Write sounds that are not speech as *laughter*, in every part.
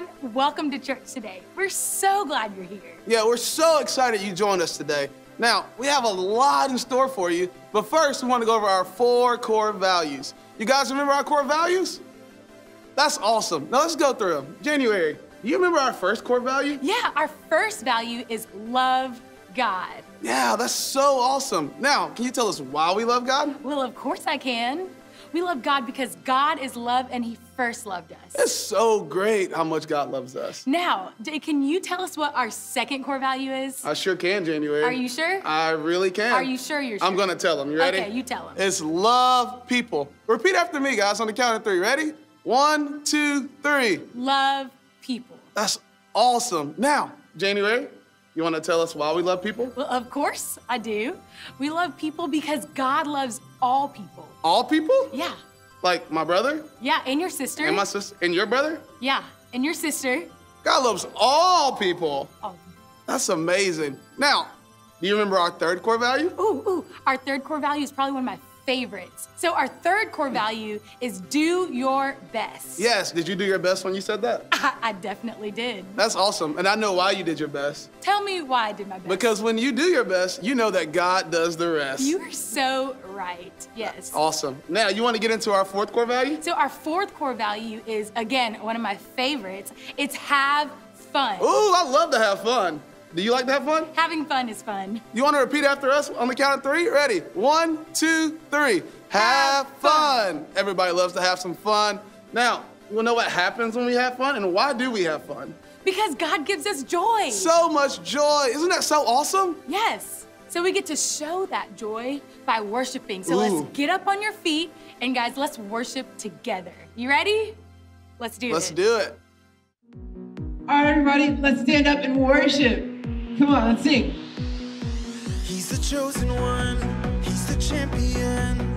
everyone. Welcome to church today. We're so glad you're here. Yeah, we're so excited you joined us today. Now, we have a lot in store for you, but first we want to go over our four core values. You guys remember our core values? That's awesome. Now let's go through them. January, you remember our first core value? Yeah, our first value is love God. Yeah, that's so awesome. Now, can you tell us why we love God? Well, of course I can. We love God because God is love and He first loved us. It's so great how much God loves us. Now, can you tell us what our second core value is? I sure can, January. Are you sure? I really can. Are you sure you're sure? I'm gonna tell them. You ready? Okay, you tell 'em. It's love people. Repeat after me, guys, on the count of three. Ready? One, two, three. Love people. That's awesome. Now, January, you wanna tell us why we love people? Well, of course I do. We love people because God loves all people. All people? Yeah. Like my brother Yeah, and your sister. and my sister and your brother? Yeah, and your sister. God loves all people. Oh. That's amazing. Now, do you remember our third core value? Ooh, ooh. Our third core value is probably one of my favorites. So our third core value is do your best. Yes. Did you do your best when you said that? *laughs* I, I definitely did. That's awesome. And I know why you did your best. Tell me why I did my best. Because when you do your best, you know that God does the rest. you are so right. Yes. Awesome. Now, you want to get into our fourth core value? So our fourth core value is again one of my favorites. It's have fun. Ooh, I love to have fun. Do you like to have fun? Having fun is fun. You want to repeat after us on the count of three? Ready? One, two, three. Have, Have fun. fun. Everybody loves to have some fun. Now, you want to know what happens when we have fun and why do we have fun? Because God gives us joy. So much joy. Isn't that so awesome? Yes. So we get to show that joy by worshiping. So Ooh. let's get up on your feet and guys, let's worship together. You ready? Let's do it. Let's do it. All right, everybody, let's stand up and worship. Come on, let's sing. He's the chosen one, he's the champion,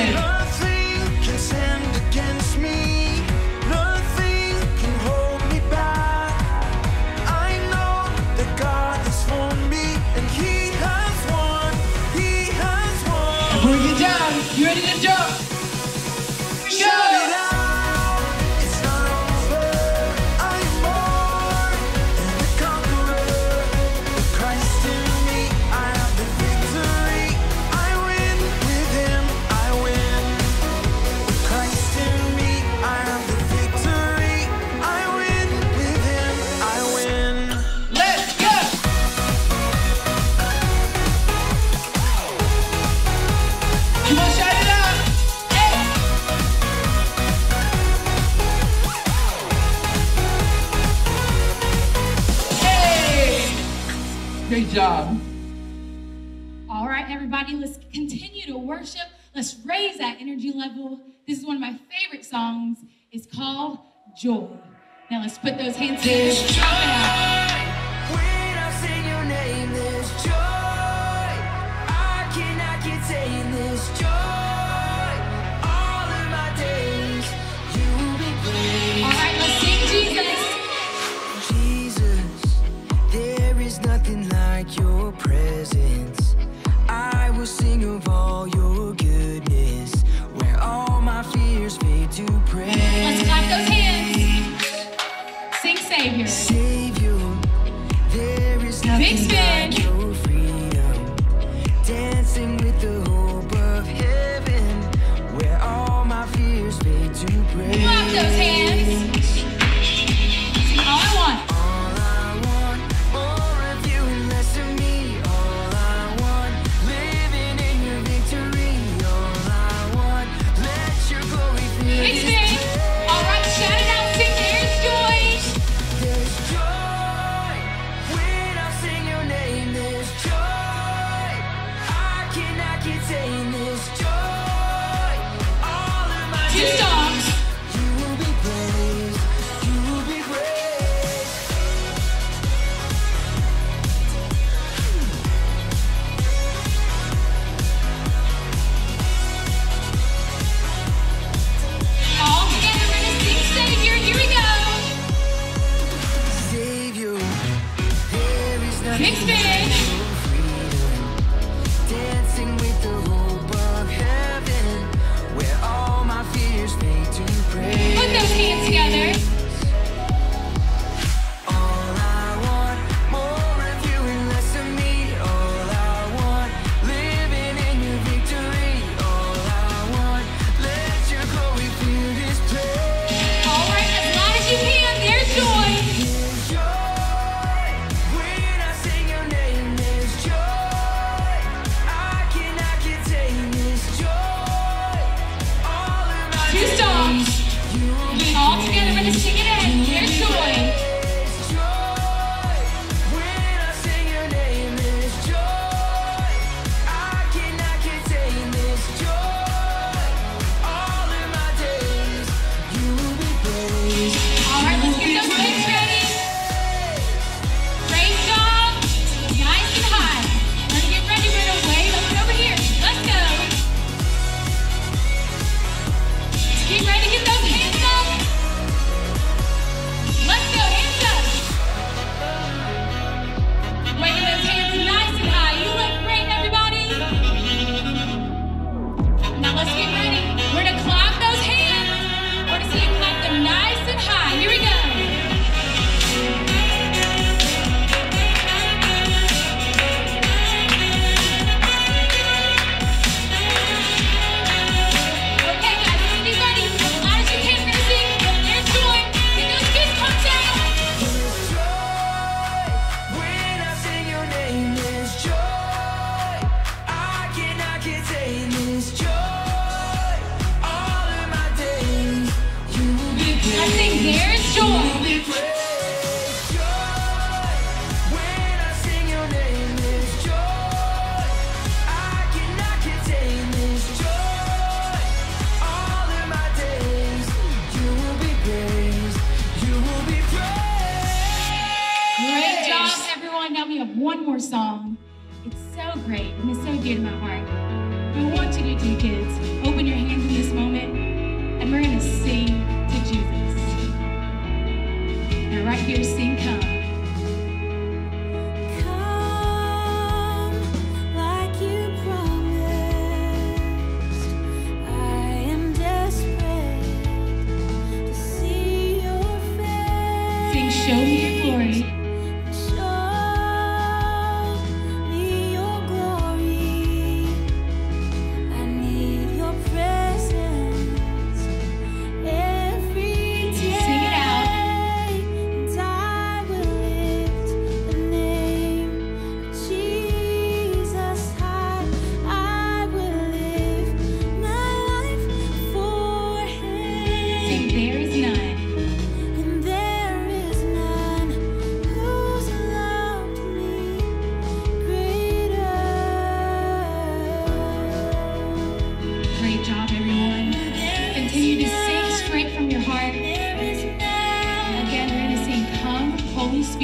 it Job. All right, everybody, let's continue to worship. Let's raise that energy level. This is one of my favorite songs. It's called Joy. Now let's put those hands together. It's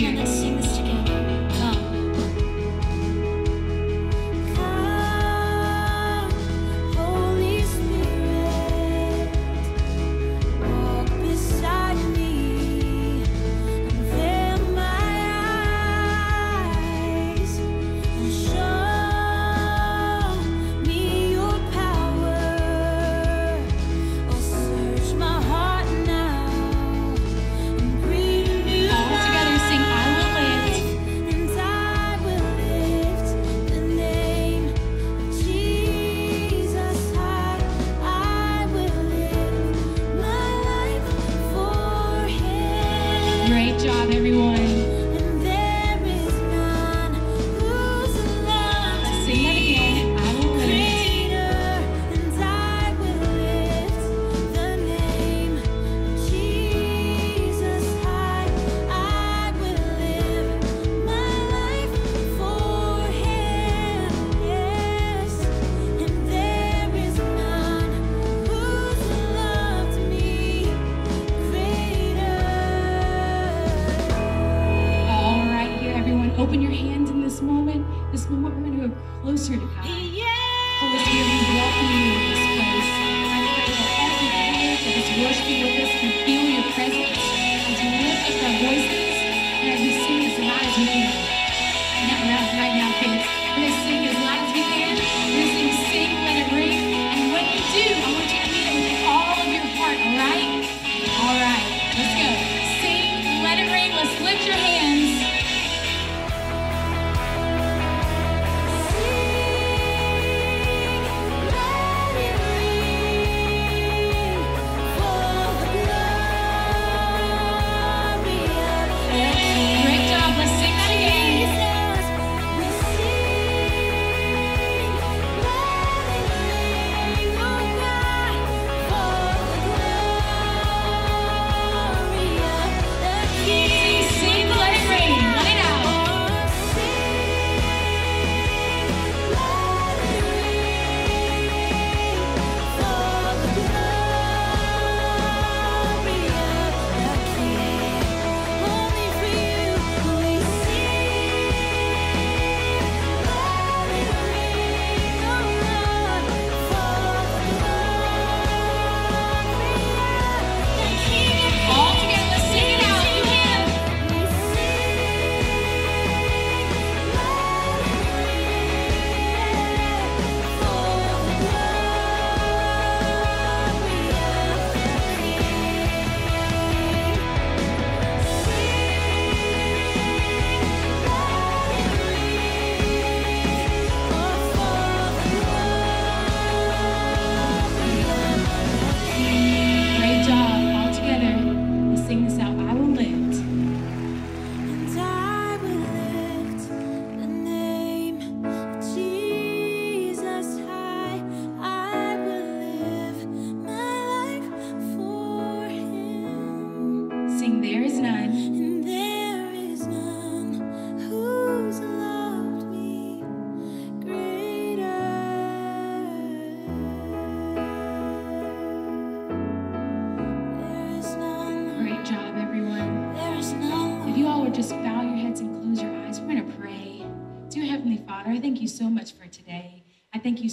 and I sing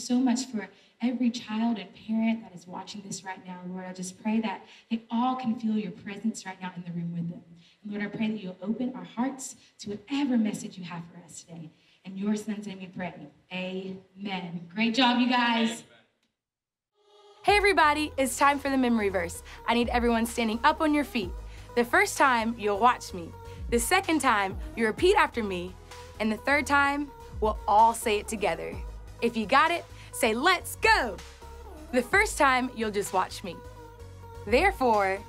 so much for every child and parent that is watching this right now. Lord, I just pray that they all can feel your presence right now in the room with them. And Lord, I pray that you'll open our hearts to whatever message you have for us today. In your son's name we pray. Amen. Great job, you guys. Hey everybody, it's time for the memory verse. I need everyone standing up on your feet. The first time, you'll watch me. The second time, you repeat after me. And the third time, we'll all say it together. If you got it, say, let's go. The first time, you'll just watch me. Therefore,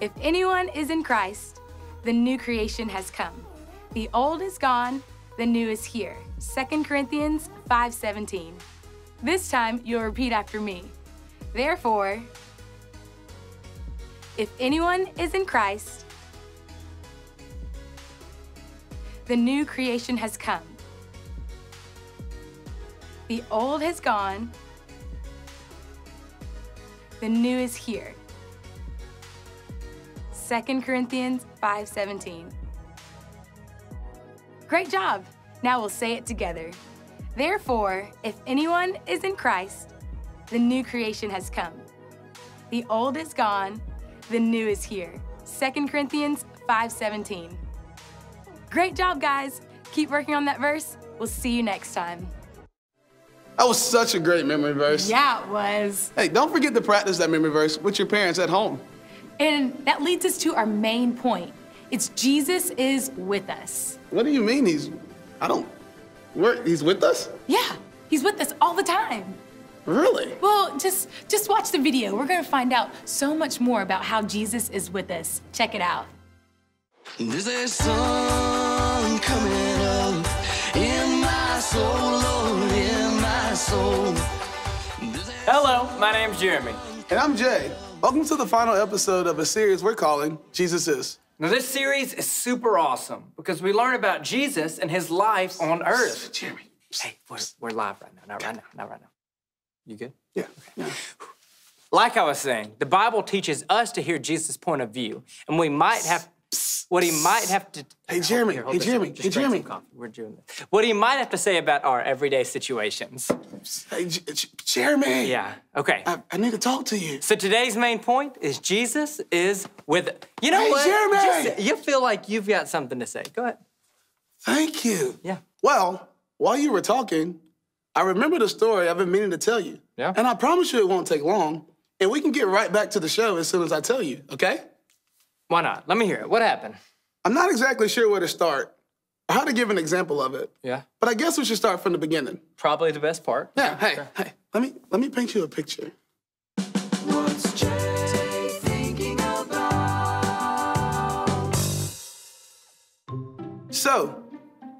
if anyone is in Christ, the new creation has come. The old is gone, the new is here. 2 Corinthians 5:17. This time you'll repeat after me. Therefore, if anyone is in Christ, the new creation has come. The old has gone, the new is here. 2 Corinthians 5:17. Great job. Now we'll say it together. Therefore, if anyone is in Christ, the new creation has come. The old is gone, the new is here. 2 Corinthians 5:17. Great job, guys. Keep working on that verse. We'll see you next time. That was such a great memory verse. Yeah, it was. Hey, don't forget to practice that memory verse with your parents at home. And that leads us to our main point. It's Jesus is with us. What do you mean he's, I don't, where, he's with us? Yeah, he's with us all the time. Really? Well, just just watch the video. We're going to find out so much more about how Jesus is with us. Check it out. There's a sun coming up in my soul, Lord, in my soul. Hello, my name's Jeremy. And I'm Jay. Welcome to the final episode of a series we're calling Jesus Is. Now, this series is super awesome because we learn about Jesus and his life on earth. Jeremy. Hey, we're, we're live right now, not right now, not right now. You good? Yeah. yeah. Like I was saying, the Bible teaches us to hear Jesus' point of view, and we might have what he might have to. Hey, oh, Jeremy. Here, Hey. Jeremy. Hey, Jeremy. We're doing this. What he might have to say about our everyday situations. Hey, J- J- Jeremy. Yeah. Okay. I, I need to talk to you. So today's main point is Jesus is with. You know Hey, what? Jeremy! Just- you feel like you've got something to say. Go ahead. Thank you. Yeah. Well, while you were talking, I remember the story I've been meaning to tell you. Yeah? And I promise you it won't take long. And we can get right back to the show as soon as I tell you, okay? Why not? Let me hear it. What happened? I'm not exactly sure where to start or how to give an example of it. Yeah. But I guess we should start from the beginning. Probably the best part. Yeah, hey, hey, let me let me paint you a picture. What's Jay thinking about? So,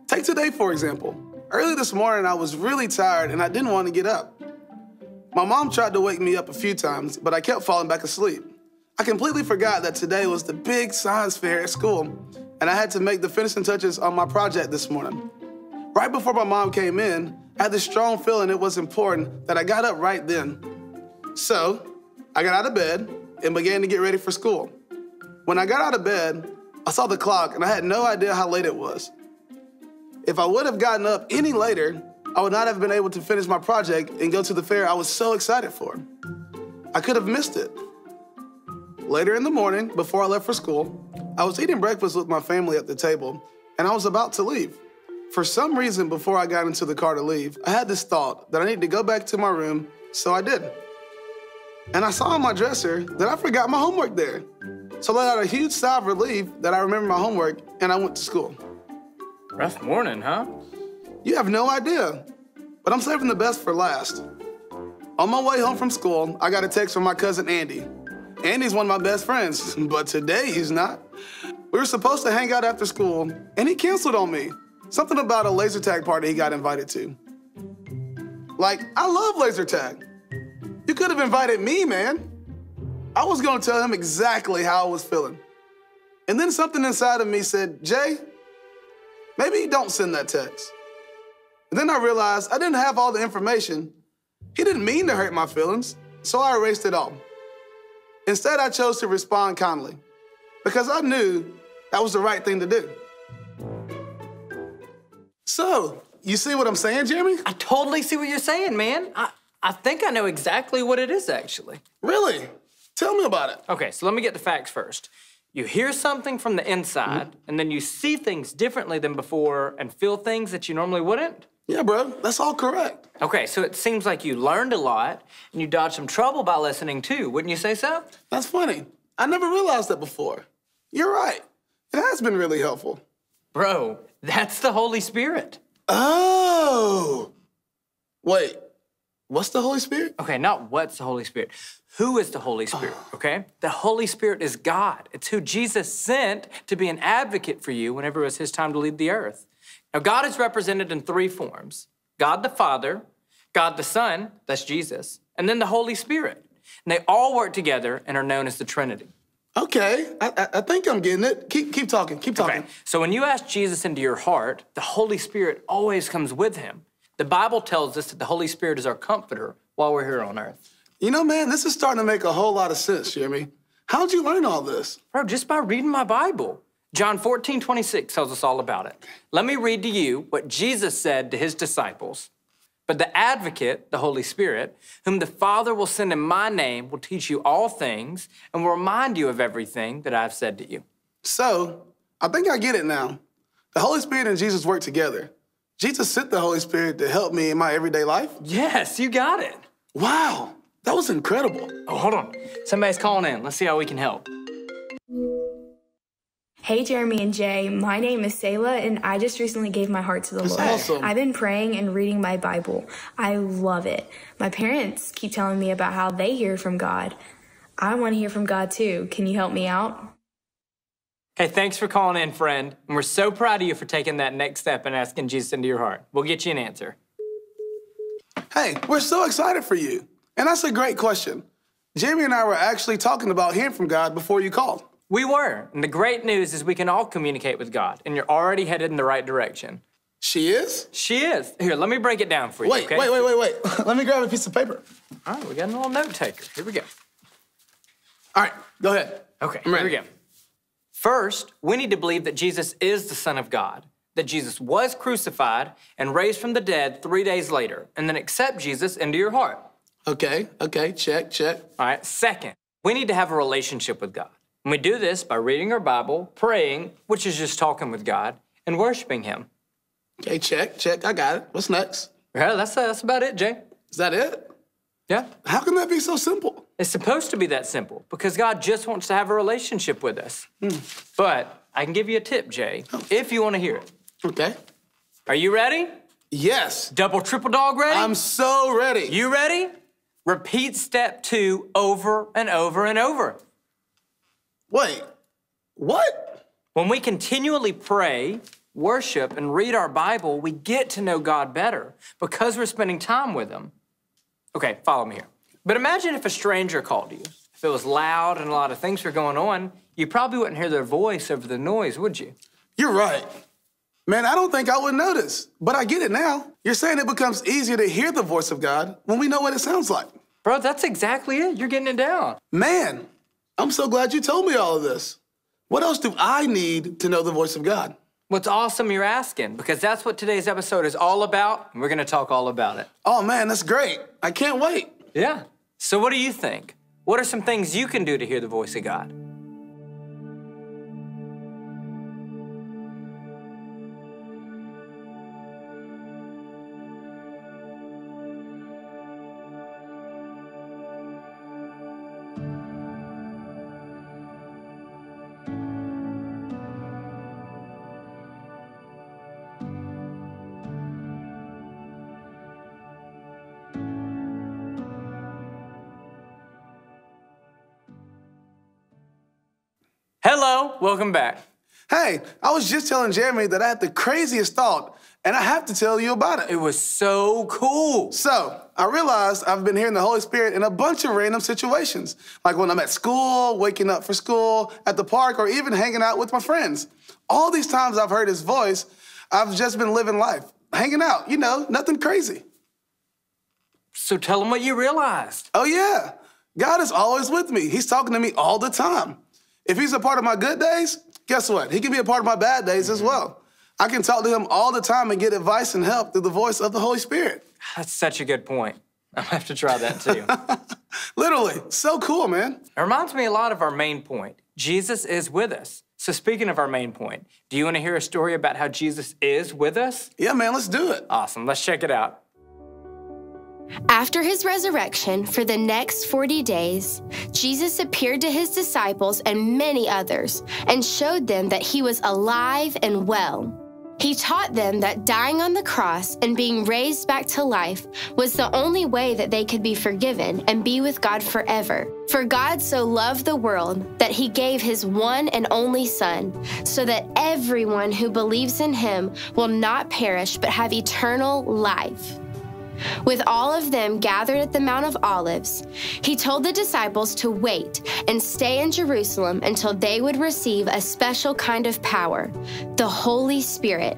take today for example. Early this morning, I was really tired and I didn't want to get up. My mom tried to wake me up a few times, but I kept falling back asleep. I completely forgot that today was the big science fair at school, and I had to make the finishing touches on my project this morning. Right before my mom came in, I had this strong feeling it was important that I got up right then. So, I got out of bed and began to get ready for school. When I got out of bed, I saw the clock and I had no idea how late it was. If I would have gotten up any later, I would not have been able to finish my project and go to the fair I was so excited for. I could have missed it. Later in the morning, before I left for school, I was eating breakfast with my family at the table and I was about to leave. For some reason, before I got into the car to leave, I had this thought that I needed to go back to my room, so I did. And I saw on my dresser that I forgot my homework there. So I let out a huge sigh of relief that I remembered my homework and I went to school. Rough morning, huh? You have no idea, but I'm saving the best for last. On my way home from school, I got a text from my cousin Andy. Andy's one of my best friends, but today he's not. We were supposed to hang out after school, and he canceled on me. Something about a laser tag party he got invited to. Like, I love laser tag. You could have invited me, man. I was gonna tell him exactly how I was feeling. And then something inside of me said, Jay, maybe don't send that text. And then I realized I didn't have all the information. He didn't mean to hurt my feelings, so I erased it all. Instead, I chose to respond kindly because I knew that was the right thing to do. So, you see what I'm saying, Jeremy? I totally see what you're saying, man. I, I think I know exactly what it is, actually. Really? Tell me about it. Okay, so let me get the facts first. You hear something from the inside, mm-hmm. and then you see things differently than before and feel things that you normally wouldn't. Yeah, bro, that's all correct. Okay, so it seems like you learned a lot and you dodged some trouble by listening too, wouldn't you say so? That's funny. I never realized that before. You're right. It has been really helpful. Bro, that's the Holy Spirit. Oh. Wait, what's the Holy Spirit? Okay, not what's the Holy Spirit. Who is the Holy Spirit, *sighs* okay? The Holy Spirit is God. It's who Jesus sent to be an advocate for you whenever it was his time to leave the earth. Now, God is represented in three forms God the Father, God the Son, that's Jesus, and then the Holy Spirit. And they all work together and are known as the Trinity. Okay, I, I, think I'm getting it. Keep, keep talking, keep talking. Okay, so when you ask Jesus into your heart, the Holy Spirit always comes with him. The Bible tells us that the Holy Spirit is our comforter while we're here on earth. You know, man, this is starting to make a whole lot of sense, Jeremy. How'd you learn all this? Bro, just by reading my Bible. John 14, 26 tells us all about it. Let me read to you what Jesus said to his disciples. But the advocate, the Holy Spirit, whom the Father will send in my name, will teach you all things and will remind you of everything that I've said to you. So, I think I get it now. The Holy Spirit and Jesus work together. Jesus sent the Holy Spirit to help me in my everyday life. Yes, you got it. Wow, that was incredible. Oh, hold on. Somebody's calling in. Let's see how we can help. Hey, Jeremy and Jay. My name is Selah, and I just recently gave my heart to the That's Lord. awesome. I've been praying and reading my Bible. I love it. My parents keep telling me about how they hear from God. I want to hear from God too. Can you help me out? Hey, thanks for calling in, friend. And we're so proud of you for taking that next step and asking Jesus into your heart. We'll get you an answer. Hey, we're so excited for you. And that's a great question. Jamie and I were actually talking about hearing from God before you called. We were. And the great news is we can all communicate with God, and you're already headed in the right direction. She is? She is. Here, let me break it down for you. Wait, okay? wait, wait, wait, wait. *laughs* Let me grab a piece of paper. All right, we got a little note taker. Here we go. All right, go ahead. Okay, I'm here we go. First, we need to believe that Jesus is the Son of God, that Jesus was crucified and raised from the dead three days later, and then accept Jesus into your heart. Okay, okay, check, check. All right, second, we need to have a relationship with God. And we do this by reading our Bible, praying, which is just talking with God, and worshiping Him. Okay, check, check. I got it. What's next? Yeah, that's, uh, that's about it, Jay. Is that it? Yeah. How can that be so simple? It's supposed to be that simple because God just wants to have a relationship with us. Hmm. But I can give you a tip, Jay, if you want to hear it. Okay. Are you ready? Yes. Double, triple dog ready? I'm so ready. You ready? Repeat step two over and over and over. Wait, what? When we continually pray, worship, and read our Bible, we get to know God better because we're spending time with Him. Okay, follow me here. But imagine if a stranger called you. If it was loud and a lot of things were going on, you probably wouldn't hear their voice over the noise, would you? You're right. Man, I don't think I would notice, but I get it now. You're saying it becomes easier to hear the voice of God when we know what it sounds like. Bro, that's exactly it. You're getting it down. Man, I'm so glad you told me all of this. What else do I need to know the voice of God? What's awesome you're asking, because that's what today's episode is all about, and we're gonna talk all about it. Oh man, that's great. I can't wait. Yeah. So, what do you think? What are some things you can do to hear the voice of God? Welcome back. Hey, I was just telling Jeremy that I had the craziest thought, and I have to tell you about it. It was so cool. So, I realized I've been hearing the Holy Spirit in a bunch of random situations, like when I'm at school, waking up for school, at the park, or even hanging out with my friends. All these times I've heard his voice, I've just been living life, hanging out, you know, nothing crazy. So, tell him what you realized. Oh, yeah, God is always with me. He's talking to me all the time. If he's a part of my good days, guess what? He can be a part of my bad days as mm-hmm. well. I can talk to him all the time and get advice and help through the voice of the Holy Spirit. That's such a good point. *laughs* I'm gonna have to try that too. *laughs* Literally, so cool, man. It reminds me a lot of our main point. Jesus is with us. So, speaking of our main point, do you want to hear a story about how Jesus is with us? Yeah, man, let's do it. Awesome. Let's check it out. After his resurrection, for the next 40 days, Jesus appeared to his disciples and many others and showed them that he was alive and well. He taught them that dying on the cross and being raised back to life was the only way that they could be forgiven and be with God forever. For God so loved the world that he gave his one and only Son, so that everyone who believes in him will not perish but have eternal life. With all of them gathered at the Mount of Olives, he told the disciples to wait and stay in Jerusalem until they would receive a special kind of power, the Holy Spirit,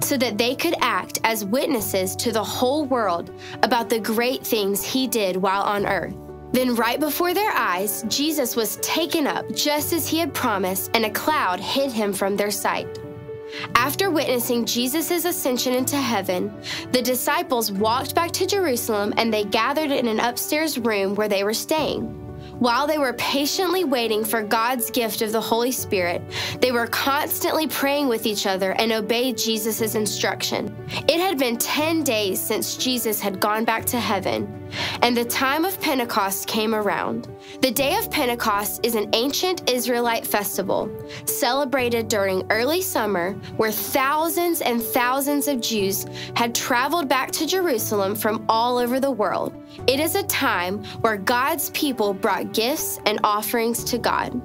so that they could act as witnesses to the whole world about the great things he did while on earth. Then, right before their eyes, Jesus was taken up just as he had promised, and a cloud hid him from their sight. After witnessing Jesus' ascension into heaven, the disciples walked back to Jerusalem and they gathered in an upstairs room where they were staying. While they were patiently waiting for God's gift of the Holy Spirit, they were constantly praying with each other and obeyed Jesus' instruction. It had been 10 days since Jesus had gone back to heaven, and the time of Pentecost came around. The day of Pentecost is an ancient Israelite festival celebrated during early summer where thousands and thousands of Jews had traveled back to Jerusalem from all over the world. It is a time where God's people brought gifts and offerings to God.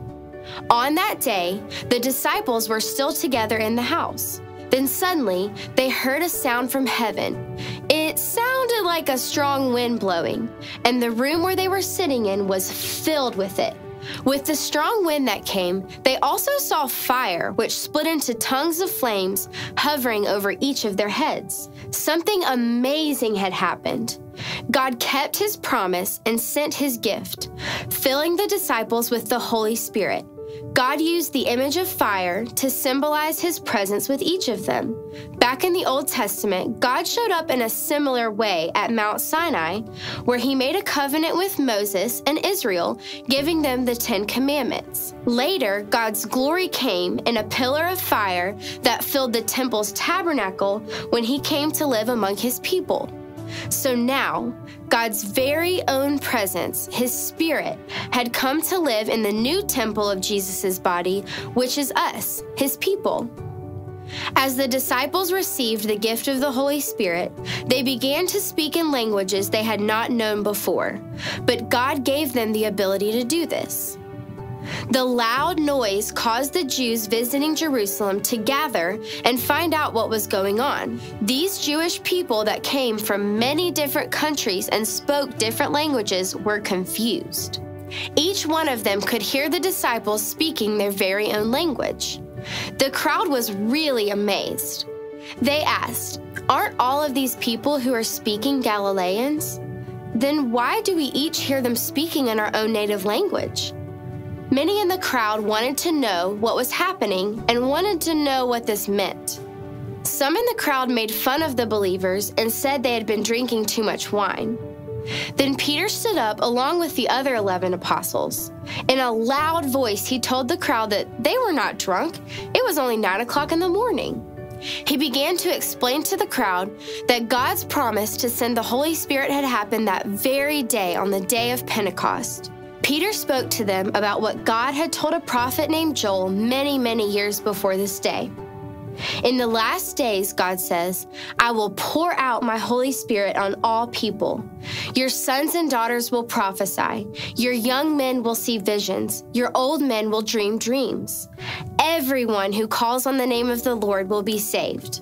On that day, the disciples were still together in the house. Then suddenly, they heard a sound from heaven. It sounded like a strong wind blowing, and the room where they were sitting in was filled with it. With the strong wind that came, they also saw fire, which split into tongues of flames hovering over each of their heads. Something amazing had happened. God kept his promise and sent his gift, filling the disciples with the Holy Spirit. God used the image of fire to symbolize his presence with each of them. Back in the Old Testament, God showed up in a similar way at Mount Sinai, where he made a covenant with Moses and Israel, giving them the Ten Commandments. Later, God's glory came in a pillar of fire that filled the temple's tabernacle when he came to live among his people. So now, God's very own presence, his spirit, had come to live in the new temple of Jesus' body, which is us, his people. As the disciples received the gift of the Holy Spirit, they began to speak in languages they had not known before, but God gave them the ability to do this. The loud noise caused the Jews visiting Jerusalem to gather and find out what was going on. These Jewish people that came from many different countries and spoke different languages were confused. Each one of them could hear the disciples speaking their very own language. The crowd was really amazed. They asked, Aren't all of these people who are speaking Galileans? Then why do we each hear them speaking in our own native language? Many in the crowd wanted to know what was happening and wanted to know what this meant. Some in the crowd made fun of the believers and said they had been drinking too much wine. Then Peter stood up along with the other 11 apostles. In a loud voice, he told the crowd that they were not drunk, it was only 9 o'clock in the morning. He began to explain to the crowd that God's promise to send the Holy Spirit had happened that very day on the day of Pentecost. Peter spoke to them about what God had told a prophet named Joel many, many years before this day. In the last days, God says, I will pour out my Holy Spirit on all people. Your sons and daughters will prophesy. Your young men will see visions. Your old men will dream dreams. Everyone who calls on the name of the Lord will be saved.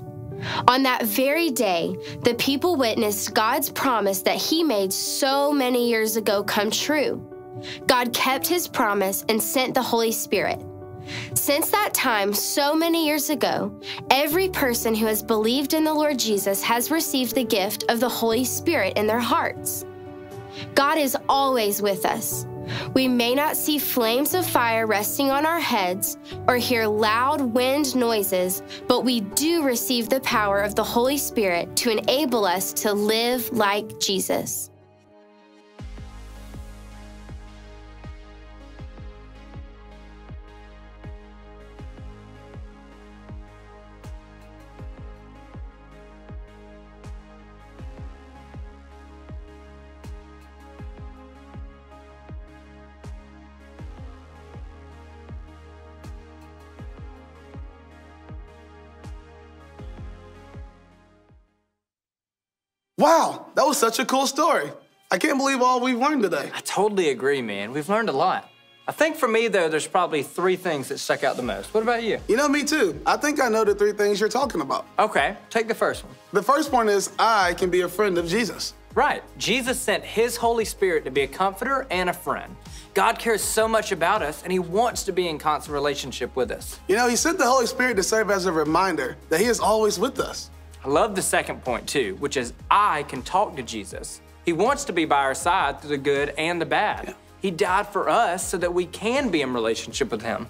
On that very day, the people witnessed God's promise that He made so many years ago come true. God kept His promise and sent the Holy Spirit. Since that time, so many years ago, every person who has believed in the Lord Jesus has received the gift of the Holy Spirit in their hearts. God is always with us. We may not see flames of fire resting on our heads or hear loud wind noises, but we do receive the power of the Holy Spirit to enable us to live like Jesus. Wow, that was such a cool story. I can't believe all we've learned today. I totally agree, man. We've learned a lot. I think for me, though, there's probably three things that stuck out the most. What about you? You know, me too. I think I know the three things you're talking about. Okay, take the first one. The first one is I can be a friend of Jesus. Right. Jesus sent his Holy Spirit to be a comforter and a friend. God cares so much about us, and he wants to be in constant relationship with us. You know, he sent the Holy Spirit to serve as a reminder that he is always with us. I love the second point, too, which is I can talk to Jesus. He wants to be by our side through the good and the bad. He died for us so that we can be in relationship with Him.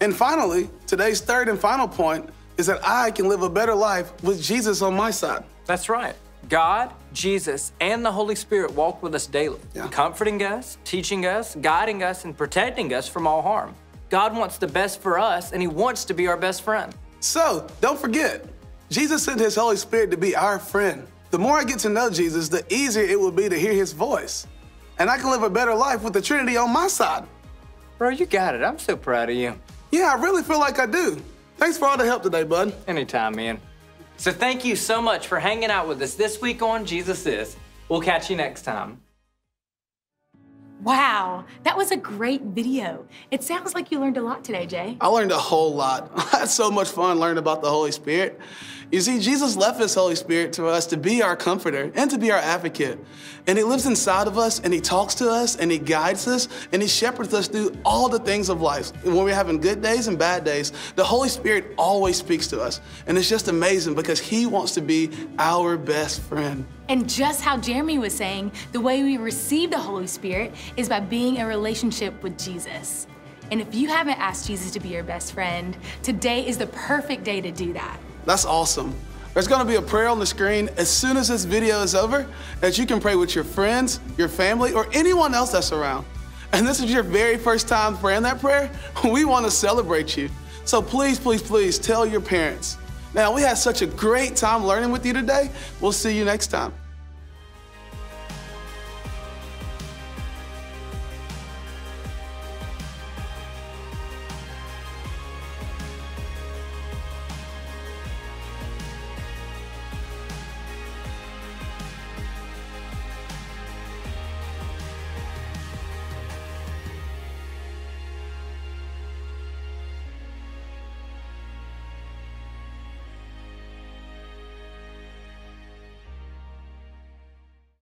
And finally, today's third and final point is that I can live a better life with Jesus on my side. That's right. God, Jesus, and the Holy Spirit walk with us daily, Yeah. comforting us, teaching us, guiding us, and protecting us from all harm. God wants the best for us, and He wants to be our best friend. So don't forget, Jesus sent his Holy Spirit to be our friend. The more I get to know Jesus, the easier it will be to hear his voice. And I can live a better life with the Trinity on my side. Bro, you got it. I'm so proud of you. Yeah, I really feel like I do. Thanks for all the help today, bud. Anytime, man. So thank you so much for hanging out with us this week on Jesus Is. We'll catch you next time. Wow, that was a great video. It sounds like you learned a lot today, Jay. I learned a whole lot. *laughs* I had so much fun learning about the Holy Spirit. You see, Jesus left his Holy Spirit to us to be our comforter and to be our advocate. And he lives inside of us and he talks to us and he guides us and he shepherds us through all the things of life. And when we're having good days and bad days, the Holy Spirit always speaks to us. And it's just amazing because he wants to be our best friend. And just how Jeremy was saying, the way we receive the Holy Spirit is by being in relationship with Jesus. And if you haven't asked Jesus to be your best friend, today is the perfect day to do that. That's awesome. There's gonna be a prayer on the screen as soon as this video is over that you can pray with your friends, your family, or anyone else that's around. And this is your very first time praying that prayer, *laughs* we wanna celebrate you. So please, please, please tell your parents. Now, we had such a great time learning with you today. We'll see you next time.